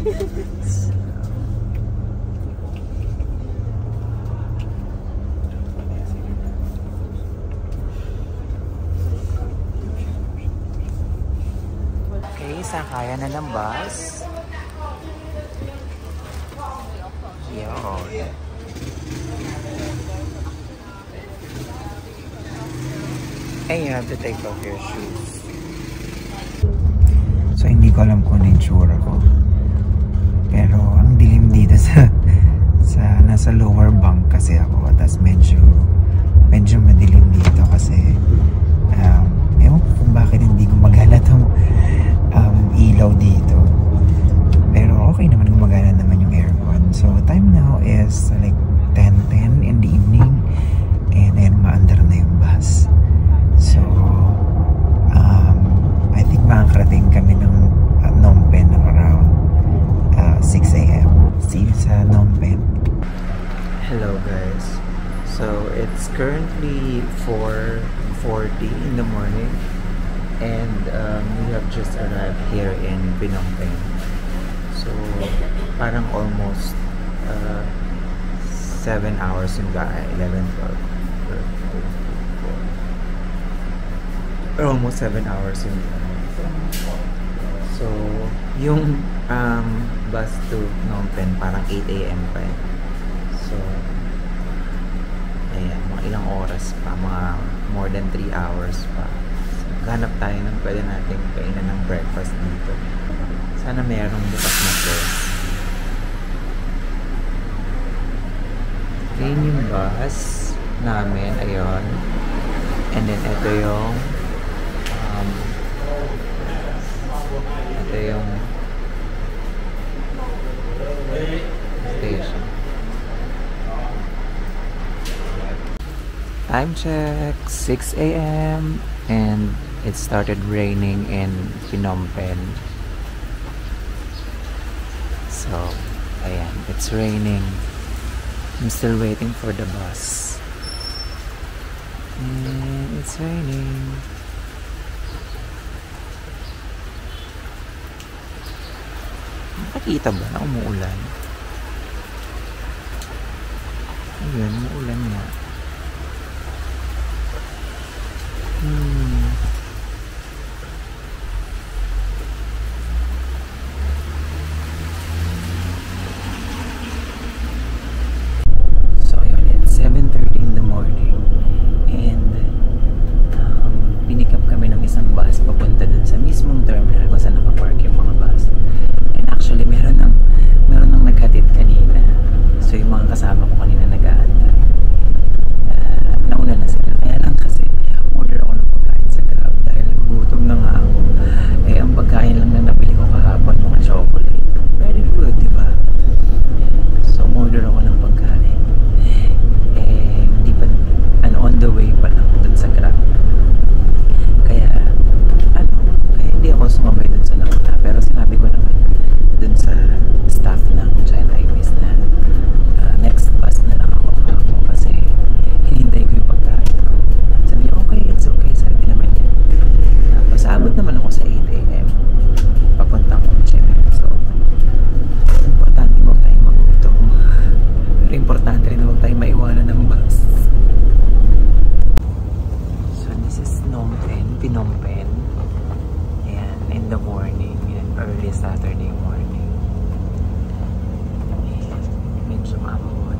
Okay, sakaya na ng bus. Yun. And you have to take off your shoes. So, hindi ko alam kung ano yung tsura ko. Pero, ang dilim dito sa, sa nasa lower bunk kasi ako. Tapos medyo, medyo madilim dito kasi, um, ewan ko kung bakit hindi gumagana tong um, ilaw dito. Pero, okay naman gumagana naman yung aircon. So, time now is like 10.10 in the evening. And then, maandar na yung bus. So, um, I think makakarating kami ng uh, Phnom Penh ng around uh, 6 a.m. See you sa Phnom Penh. Hello guys. So, it's currently 4.40 in the morning and um, we have just arrived here in Phnom Penh. So, parang almost uh, 7 hours yung biyahe, 11, 12, 13, 14. Or almost 7 hours yung biyahe. So, yung um, bus to Phnom Penh parang 8 a.m. pa eh. So, ayan, mga ilang oras pa, mga more than 3 hours pa. So, ganap tayo ng pwede nating kainan ng breakfast dito. Sana mayroong bukas na place. Yun yung bus namin, ayun. And then, ito yung um, ito yung station. Time check, 6 a.m. and it started raining in Phnom Penh. So, ayan, it's raining. I'm still waiting for the bus. And it's raining. Nakakita ba na umuulan? Ayun, umuulan nga. Hmm. So, ayun, it's 7.30 in the morning. And, um, pinick up kami ng isang bus papunta dun sa mismong terminal kung saan nakapark yung mga bus. And actually, meron ng, meron ng naghatid kanina. So, yung mga kasama ko kanina nag-aantay. Uh, nauna na sila. Kaya lang kasi, order ako ng pagkain sa Grab dahil gutom na nga ako. Eh, ang pagkain lang na nabili ko kahapon, mga chocolate. Very good, di ba? So, order ako ng pagkain. Eh, hindi pa, ano, on the way pa lang dun sa Grab. Kaya, ano, kaya hindi ako sumabay dun sa nauna. Pero sinabi ko naman dun sa staff ng China Airways na ah, next bus na lang ako ako kasi hinihintay ko yung pagkain ko. Sabi niya, okay, it's okay. Sabi naman niya. Tapos, abot naman ako sa 8 a.m. Papuntang Chichen. So, importante huwag tayong magutom. Pero importante rin na maiwanan ng bus. So, this is Phnom Penh, Phnom Penh. Ayan, in the morning, yan, early Saturday morning. Ayan, medyo maamon.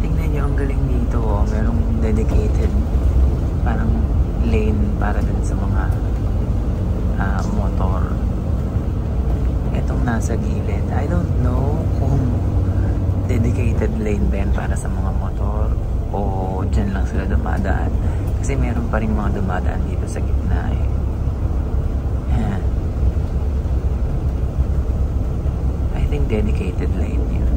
Tingnan nyo, ang galing dito. Oh. Merong dedicated parang lane para dun sa mga ah, motor. Etong nasa gilid. I don't know kung dedicated lane ba yan para sa mga motor o dyan lang sila dumadaan. Kasi meron pa rin mga dumadaan dito sa gitna eh. I think dedicated lane yun.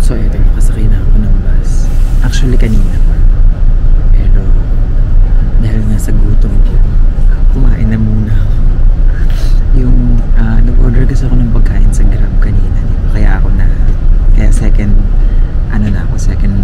So, ito, nakasakay na ako ng bus. Actually, kanina pa. Pero, dahil nga sa gutom kumain na muna nag-order kasi ako ng pagkain sa Grab kanina, di ba? Kaya ako na, kaya second, ano na ako, second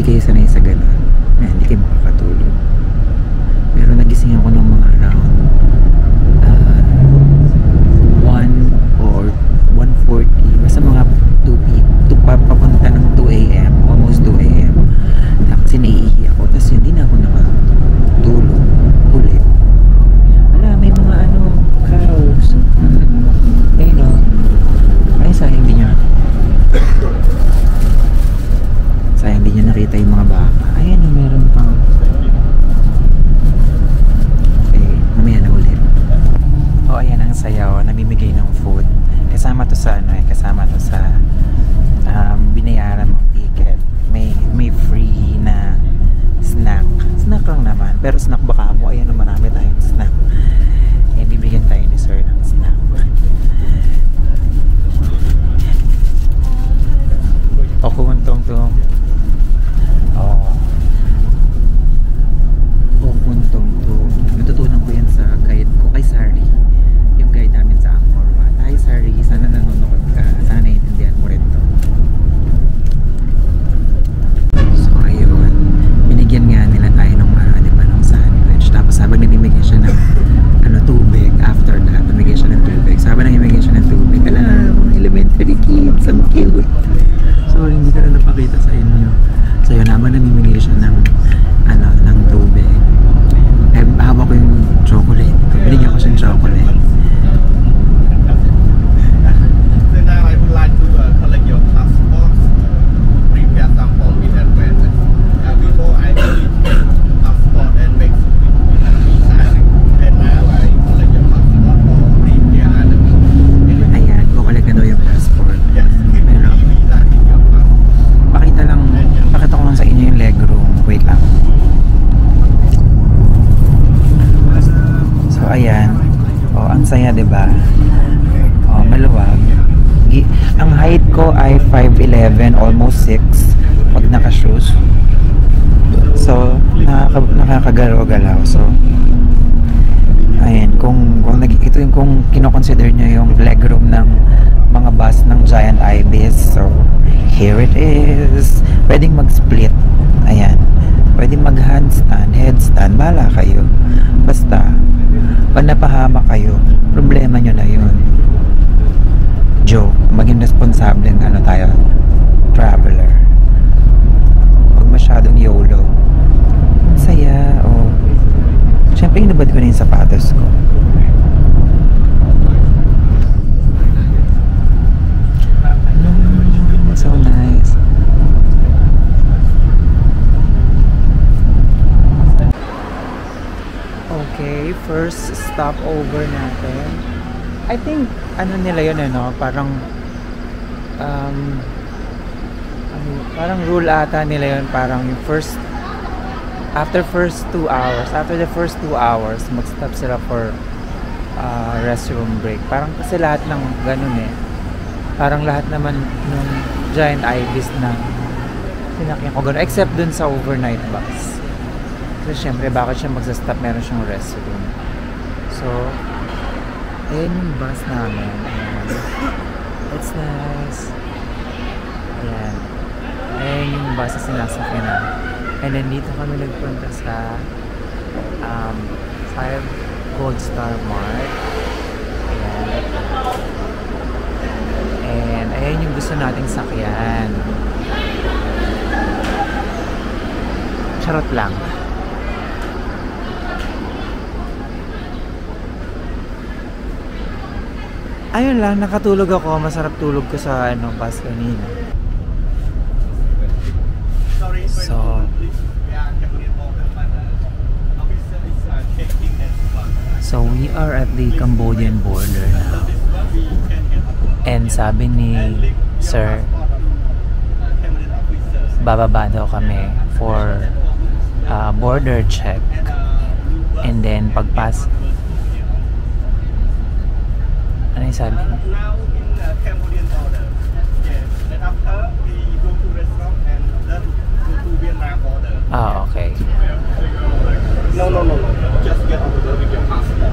hindi kayo sanay sa ganun. Eh, hindi kayo makakatulog. Pero nagising ako ng mga around uh, 1 or 1.40. Basta mga 2 p. 2 pa, papunta ng 2 a.m. Almost 2 a.m. Tapos naiihi ako. Tapos yun, di na ako nakatulog ulit. Wala, may mga ano, cows. Ayun o. Ay, sayang di nyo. Sayang di nyo nakita yung mga baka. Ayan o, meron pang. Okay, mamaya na ulit. O, ayan ang sayaw. Namimigay ng food. Kasama to sa ano eh, kasama to sa um, binayaran mong ticket. May, may free na snack. Snack lang naman. Pero snack baka mo. Ayan o, marami tayong snack. Eh, bibigyan tayo ni sir ng snack. O, kuntong to. O. O, kuntong to. Natutunan ko yan sa guide ko kay Sari. Yung guide namin sa Angkor Sari, sana nanonood ka. Sana naiintindihan mo rin to. So, ayun. Binigyan nga nila tayo ng ano, di ba, ng sandwich. Tapos habang namimigay siya ng ano, tubig, after that, namigay siya ng tubig. So, habang namimigay siya ng tubig, alam, mga elementary kids, ang cute. Sorry, hindi ko na napakita sa inyo. So, yun, habang namimigay siya ng, ano, ng tubig, eh, hawak ko yung chocolate. Binigyan ko siyang chocolate. Then now I would like to uh, collect your passport, prepare some form in advance. Uh, before I delete passport and make visa. And now I collect your passport for prepare other form. Ayan, kukulik na daw yung passport. Yes, keep the Pero, visa in your passport. pakita lang, pakita ko lang sa inyo yung leg room. Wait lang. So, ayan. O, ang saya, di ba? O, maluwag. Gi- Ang height ko ay 5'11", almost 6 pag naka-shoes. So, nakaka nakakagalaw-galaw. So, ayan, kung, kung nag, ito yung kung kinoconsider nyo yung legroom ng mga bus ng Giant Ibis. So, here it is. Pwedeng mag-split. Ayan. Pwedeng mag-handstand, headstand. Bala kayo. Basta, pag napahama kayo, problema nyo na yun. Joke. Maging responsable ano tayo, traveler. Huwag masyadong YOLO. Saya, oh. Siyempre, inabad ko na yung sapatos ko. Mm, so nice. Okay, first stop over natin. I think, ano nila yun, ano, parang, um, ano, parang rule ata nila yun, parang yung first, after first two hours, after the first two hours, mag-stop sila for uh, restroom break. Parang kasi lahat ng ganun eh. Parang lahat naman ng giant ibis na sinakyan ko ganun. Except dun sa overnight bus. Kasi syempre, bakit siya magsa-stop? Meron siyang restroom. So, ayan yung bus namin. Ayan. It's nice. Ayan. Ayan yung bus na sinasakyan na. And then dito kami nagpunta sa um, 5 Gold Star Mart. Ayan. And ayan yung gusto nating sakyan. Charot lang. Ayun lang, nakatulog ako. Masarap tulog ko sa ano, bus kanina. So-. So we are at the Cambodian border now. And sabi ni Sir, bababa daw kami for uh, border check. And then pagpas... Ano yung sabi? Ah, okay. No, no, no. Just get order with your passport.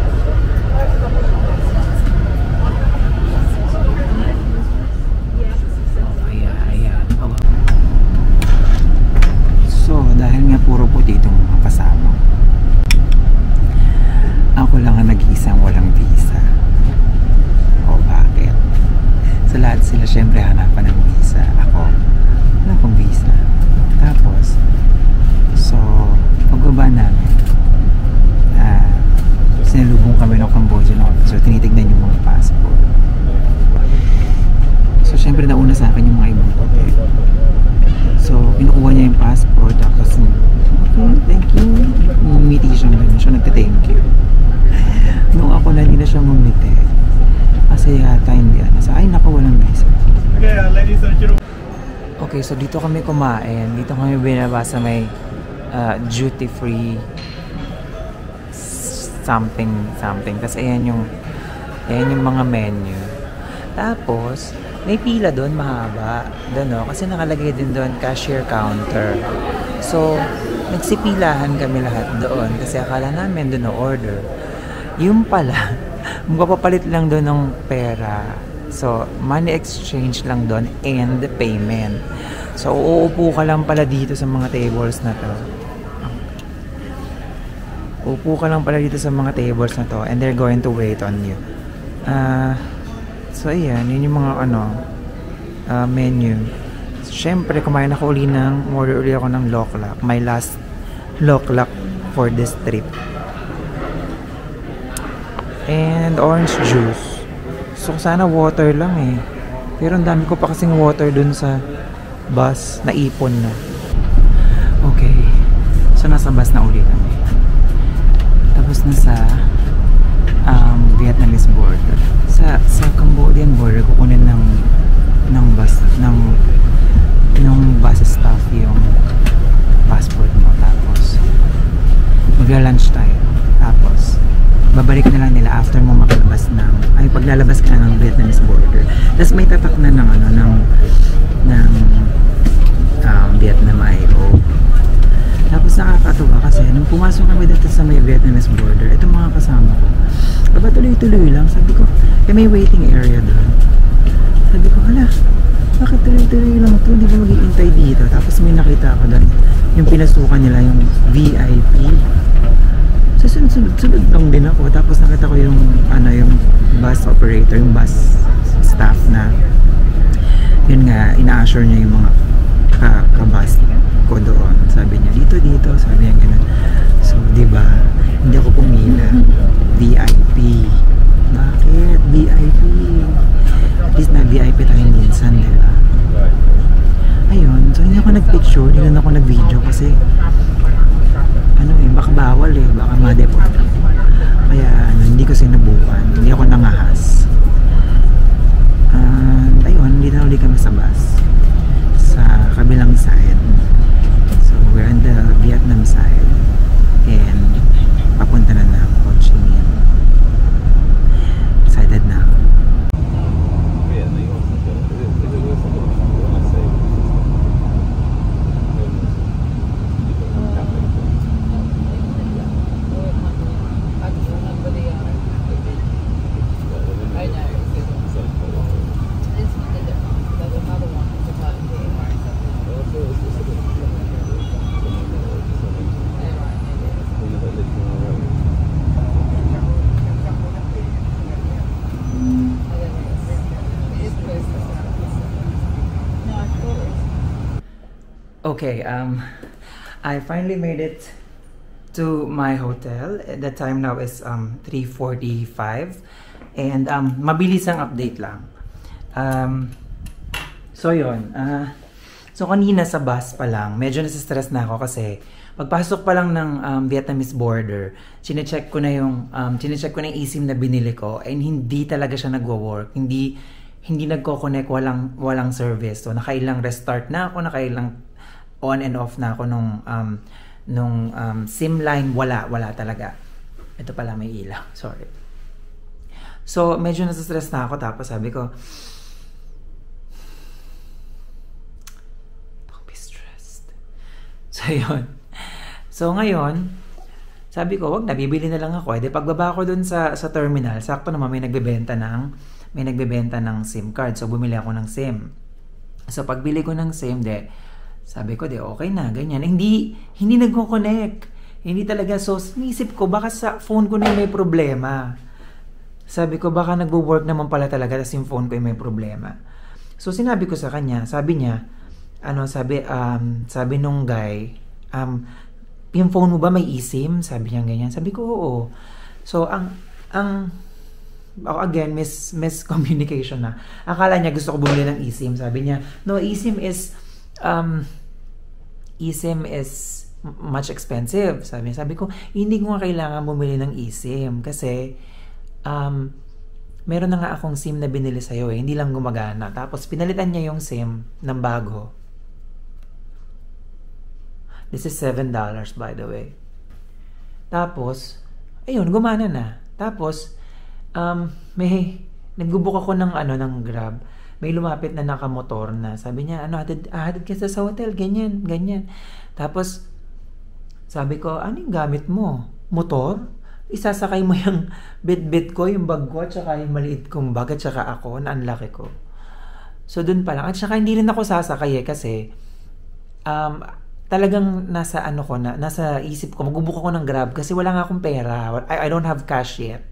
Oh, okay, ayan. Okay. Oh. So, dahil nga puro po dito mga kasama, ako lang ang nag-iisang wala Okay, so dito kami kumain. Dito kami binaba sa may uh, duty free something something. Tapos ayan yung ayan yung mga menu. Tapos may pila doon mahaba. Doon no? kasi nakalagay din doon cashier counter. So nagsipilahan kami lahat doon kasi akala namin doon no order. Yung pala, magpapapalit lang doon ng pera. So, money exchange lang doon and payment. So, uupo ka lang pala dito sa mga tables na to. Upo ka lang pala dito sa mga tables na to and they're going to wait on you. Ah, so ayan, yun yung mga ano, ah, menu. Siyempre, kumain ako uli ng, order uli ako ng loklak. My last loklak for this trip. And orange juice. So sana water lang eh. Pero ang dami ko pa kasing water dun sa bus na ipon na. Okay. So nasa bus na uli kami. Tapos na sa um, Vietnamese border. Sa sa Cambodian border kukunin ng ng bus ng ng bus staff yung passport mo tapos magla-lunch tayo. Babalik na lang nila after mo makalabas ng ay paglalabas ka ng Vietnamese border. Tapos may tatak na ng ano ng ng um, Vietnam IO. Tapos nakakatuwa kasi nung pumasok kami dito sa may Vietnamese border, itong mga kasama ko, aba tuloy-tuloy lang. Sabi ko, eh may waiting area doon. Sabi ko, ala, bakit tuloy-tuloy lang to? Hindi ba mag-iintay dito? Tapos may nakita ako doon, yung pinasukan nila, yung VIP. So, sunod-sunod lang din ako. Tapos nakita ko yung, ano, yung bus operator, yung bus staff na, yun nga, ina-assure niya yung mga ka, kabas ko doon. Sabi niya, dito, dito. Sabi niya ganun. So, di ba, hindi ako pumila. VIP. Bakit? VIP. At least na VIP tayo minsan, di ba? Ayun. So, hindi ako nag-picture. Hindi na ako nag-video kasi ano eh, baka bawal eh. Baka ma-deport. Kaya, ano, hindi ko sinubukan. Hindi ako nangahas. And, ayun, hindi na ulit kami sa bus. Sa kabilang side. So, we're on the Vietnam side. And, papunta na na Ho Chi Minh. Excited na ako. Okay, um, I finally made it to my hotel. The time now is um 3:45 and um mabilis ang update lang. Um so yon. Uh, so kanina sa bus pa lang, medyo nasa-stress na ako kasi pagpasok pa lang ng um, Vietnamese border, chine-check ko na yung um chine-check ko na yung eSIM na binili ko and hindi talaga siya nagwo-work. Hindi hindi nagko-connect, walang walang service. So nakailang restart na ako, nakailang on and off na ako nung um, nung um, SIM line wala wala talaga. Ito pala may ilaw sorry. So medyo nasa-stress na ako tapos sabi ko don't be stressed. So yun. So ngayon sabi ko wag na bibili na lang ako. Eh di pagbaba ko dun sa sa terminal sakto naman may nagbebenta ng may nagbebenta ng SIM card. So bumili ako ng SIM. So pagbili ko ng SIM de sabi ko, de okay na, ganyan. Hindi, hindi nagko-connect. Hindi talaga. So, nisip ko, baka sa phone ko na may problema. Sabi ko, baka nagbo-work naman pala talaga, tapos yung phone ko yung may problema. So, sinabi ko sa kanya, sabi niya, ano, sabi, um, sabi nung guy, um, yung phone mo ba may eSIM? Sabi niya ganyan. Sabi ko, oo. So, ang, ang, ako again, mis, miscommunication na. Akala niya gusto ko bumili ng eSIM. Sabi niya, no, eSIM is, um, eSIM is much expensive. Sabi sabi ko, hindi ko nga kailangan bumili ng eSIM kasi um, meron na nga akong SIM na binili sa'yo eh, hindi lang gumagana. Tapos pinalitan niya yung SIM ng bago. This is $7 by the way. Tapos, ayun, gumana na. Tapos, um, may, nagbubuk ako ng ano, ng grab. May lumapit na nakamotor na. Sabi niya, ano, hatid, ah, hatid sa hotel, ganyan, ganyan. Tapos, sabi ko, ano yung gamit mo? Motor? Isasakay mo yung bit-bit ko, yung bag ko, at saka yung maliit kong bag, at saka ako, na ang laki ko. So, dun pa lang. At saka hindi rin ako sasakay eh, kasi um, talagang nasa ano ko na, nasa isip ko, magbubuk ako ng Grab kasi wala nga akong pera. I, I don't have cash yet.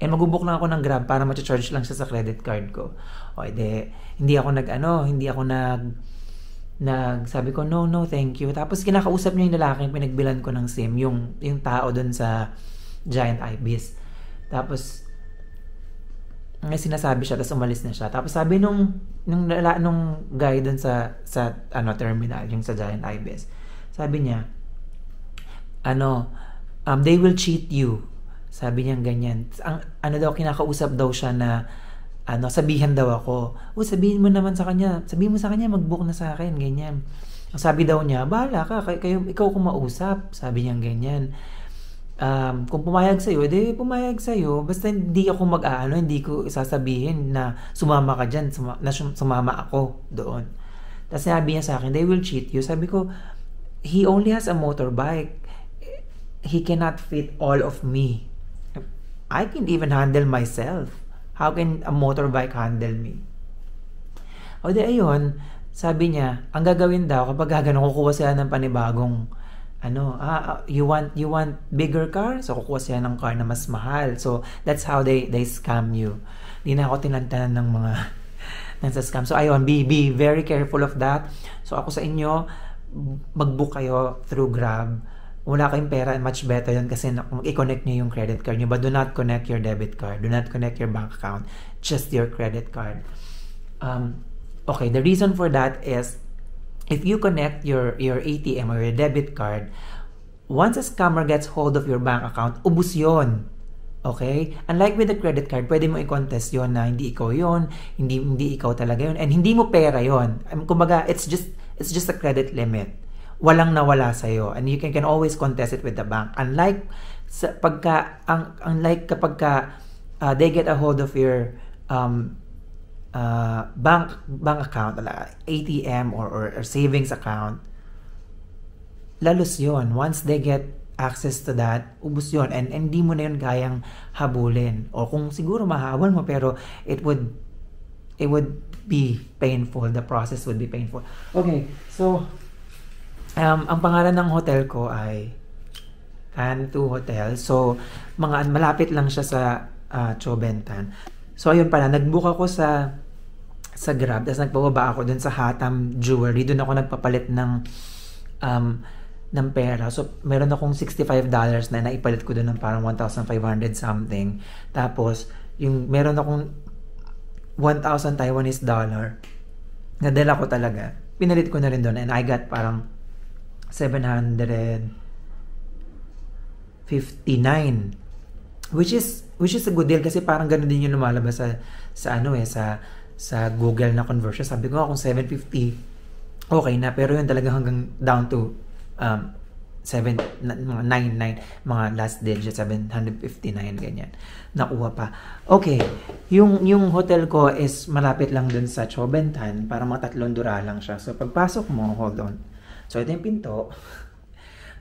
And magbubuk lang ako ng Grab para ma-charge lang siya sa credit card ko. O edi, hindi ako nag ano, hindi ako nag nag sabi ko no no thank you. Tapos kinakausap niya yung lalaki yung pinagbilan ko ng SIM yung yung tao doon sa Giant Ibis tapos may sinasabi siya tapos umalis na siya. Tapos sabi nung nung nung guy doon sa sa ano terminal yung sa Giant Ibis sabi niya ano um, they will cheat you. Sabi niya ganyan. Ang ano daw kinakausap daw siya na ano, sabihan daw ako. O, sabihin mo naman sa kanya, sabihin mo sa kanya, mag-book na sa akin, ganyan. Ang sabi daw niya, bahala ka, kay, kayo, ikaw kumausap. Sabi niya ganyan. Um, kung pumayag sa'yo, edi pumayag sa'yo. Basta hindi ako mag-aano, hindi ko sasabihin na sumama ka dyan, suma, na sumama ako doon. Tapos sabi niya sa akin, they will cheat you. Sabi ko, he only has a motorbike. He cannot fit all of me. I can even handle myself. How can a motorbike handle me? O di ayun, sabi niya, ang gagawin daw kapag gano'n kukuha sila ng panibagong ano, ah, you want you want bigger car? So kukuha sila ng car na mas mahal. So that's how they they scam you. Di na ako tinantanan ng mga ng sa scam. So ayun, be be very careful of that. So ako sa inyo, mag-book kayo through Grab wala kayong pera, much better yun kasi i-connect nyo yung credit card nyo. But do not connect your debit card. Do not connect your bank account. Just your credit card. Um, okay, the reason for that is if you connect your, your ATM or your debit card, once a scammer gets hold of your bank account, ubus yon Okay? Unlike with the credit card, pwede mo i-contest yon na hindi ikaw yon, hindi hindi ikaw talaga yon, and hindi mo pera yon. Um, kumbaga, it's just it's just a credit limit walang nawala sa iyo and you can, can always contest it with the bank unlike sa pagka ang unlike kapag ka uh, they get a hold of your um, uh, bank bank account ATM or, or, or savings account lalos yon once they get access to that, ubus yon and, hindi mo na yun kayang habulin. O kung siguro mahabol mo pero it would it would be painful. The process would be painful. Okay, so Um, ang pangalan ng hotel ko ay Cantu Hotel. So, mga malapit lang siya sa uh, Chobentan. So, ayun pala, nagbook ako sa sa Grab, tapos nagpababa ako dun sa Hatam Jewelry. Doon ako nagpapalit ng um, ng pera. So, meron akong $65 na naipalit ko doon ng parang 1,500 something. Tapos, yung meron akong 1,000 Taiwanese dollar. Nadala ko talaga. Pinalit ko na rin doon and I got parang 759 which is which is a good deal kasi parang ganun din yung lumalabas sa sa ano eh sa sa Google na conversion. Sabi ko kung 750 okay na. Pero yun talaga hanggang down to um 7 mga 99 mga last digit 759 ganyan. Nakuha pa. Okay yung yung hotel ko is malapit lang dun sa Chobentan para mga tatlong dura lang siya. So pagpasok mo hold on So, ito yung pinto.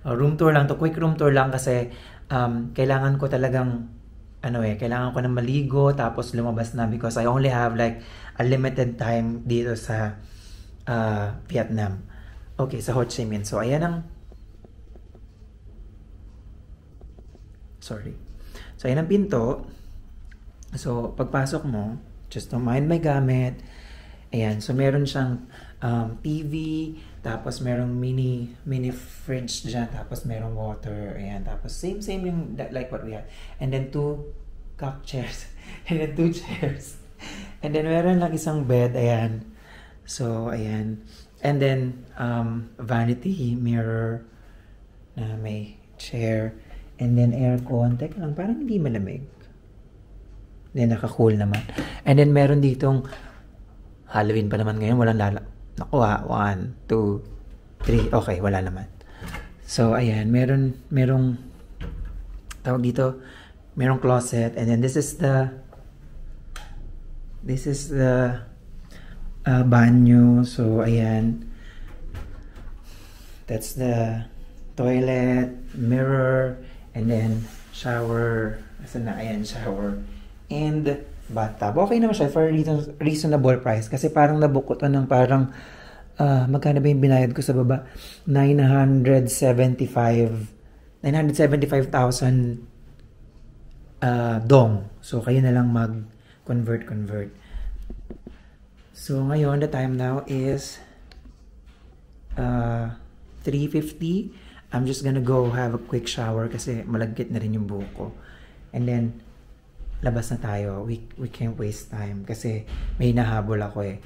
Uh, room tour lang to. Quick room tour lang kasi um, kailangan ko talagang ano eh, kailangan ko na maligo tapos lumabas na because I only have like a limited time dito sa uh, Vietnam. Okay, sa Ho Chi Minh. So, ayan ang sorry. So, ayan ang pinto. So, pagpasok mo, just to mind my gamit. Ayan, so meron siyang um, TV, tapos merong mini mini fridge dyan. Tapos merong water. Ayan. Tapos same same yung like what we had. And then two cup chairs. And then two chairs. And then meron lang isang bed. Ayan. So, ayan. And then, um, vanity mirror na may chair. And then aircon. Teka lang, parang hindi malamig. Then, naka-cool naman. And then, meron ditong Halloween pa naman ngayon. Walang lala. Naku ha. One, two, three. Okay, wala naman. So, ayan. Meron, merong tawag dito, merong closet. And then, this is the this is the uh, banyo. So, ayan. That's the toilet, mirror, and then shower. Asan na? Ayan, shower. And bathtub. Okay naman siya for a reason- reasonable price. Kasi parang nabukot ng parang ah, magkano ba yung binayad ko sa baba? 975 975,000 uh, dong. So, kayo na lang mag-convert, convert. So, ngayon, the time now is uh, 3.50. I'm just gonna go have a quick shower kasi malagkit na rin yung buhok ko. And then, labas na tayo. We, we can't waste time kasi may nahabol ako eh.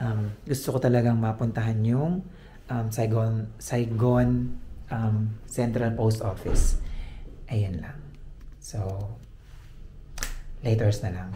Um, gusto ko talagang mapuntahan yung um, Saigon, Saigon um, Central Post Office. Ayan lang. So, laters na lang.